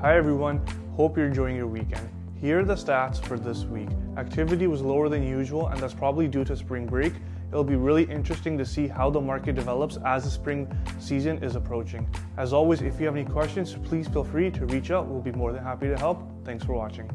Hi everyone, hope you're enjoying your weekend. Here are the stats for this week. Activity was lower than usual, and that's probably due to spring break. It'll be really interesting to see how the market develops as the spring season is approaching. As always, if you have any questions, please feel free to reach out. We'll be more than happy to help. Thanks for watching.